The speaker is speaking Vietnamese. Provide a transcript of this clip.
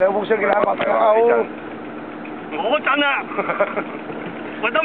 有冇想見下白頭牛？我震啊！我都。